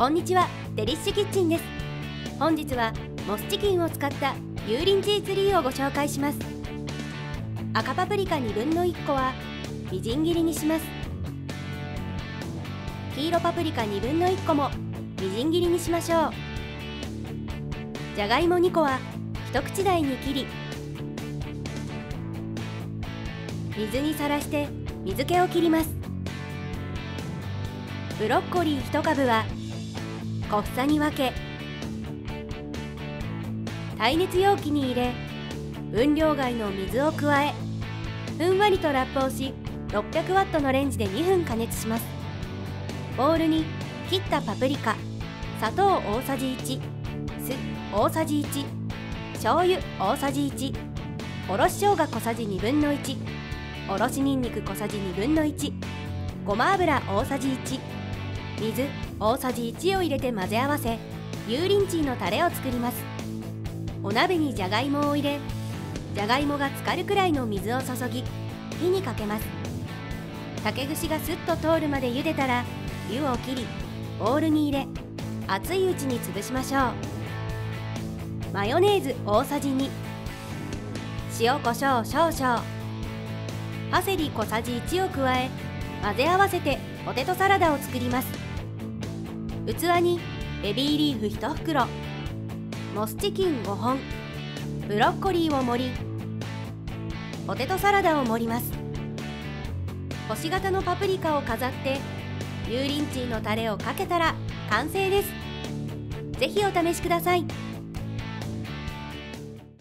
こんにちはデリッシュキッチンです。本日はモスチキンを使った油淋鶏ツリーをご紹介します。赤パプリカ1分の1個はみじん切りにします。黄色パプリカ1分の1個もみじん切りにしましょう。じゃがいも2個は一口大に切り水にさらして水気を切ります。ブロッコリー1株は小房に分け耐熱容器に入れ分量外の水を加えふんわりとラップをし600ワットのレンジで2分加熱します。ボウルに切ったパプリカ砂糖大さじ1酢大さじ1醤油大さじ1おろし生姜小さじ1分の1おろしにんにく小さじ1分の1ごま油大さじ1水大さじ1を入れて混ぜ合わせ油淋鶏のタレを作ります。お鍋にじゃがいもを入れじゃがいもが浸かるくらいの水を注ぎ火にかけます。竹串がスッと通るまで茹でたら湯を切りボウルに入れ熱いうちに潰しましょう。マヨネーズ大さじ2塩コショウ少々。パセリ小さじ1を加え混ぜ合わせてポテトサラダを作ります。器にベビーリーフ1袋モスチキン5本ブロッコリーを盛りポテトサラダを盛ります。星型のパプリカを飾って油淋鶏のタレをかけたら完成です。ぜひお試しください。